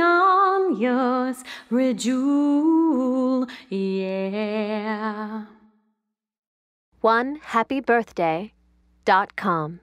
On yours, rejul, yeah. One happy birthday dot com.